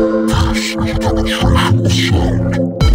DJ, then we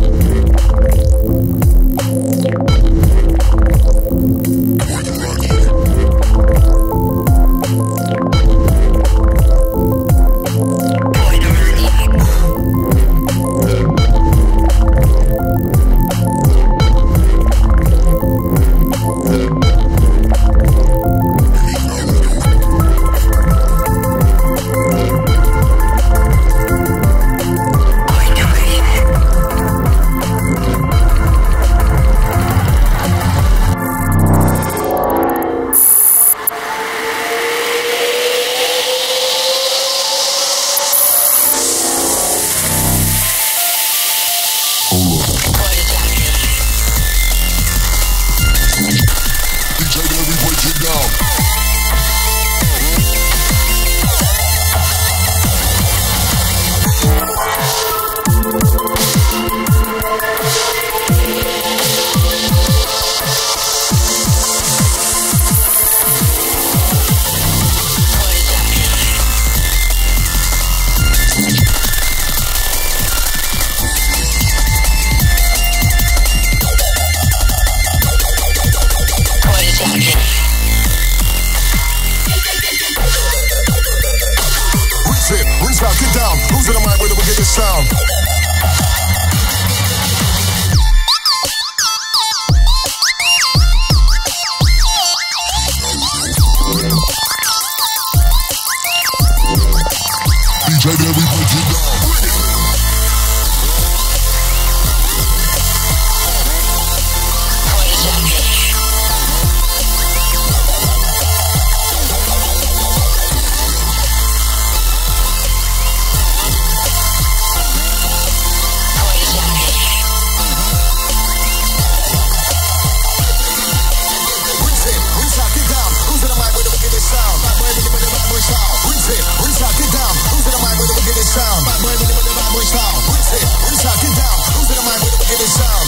break it down. It is all.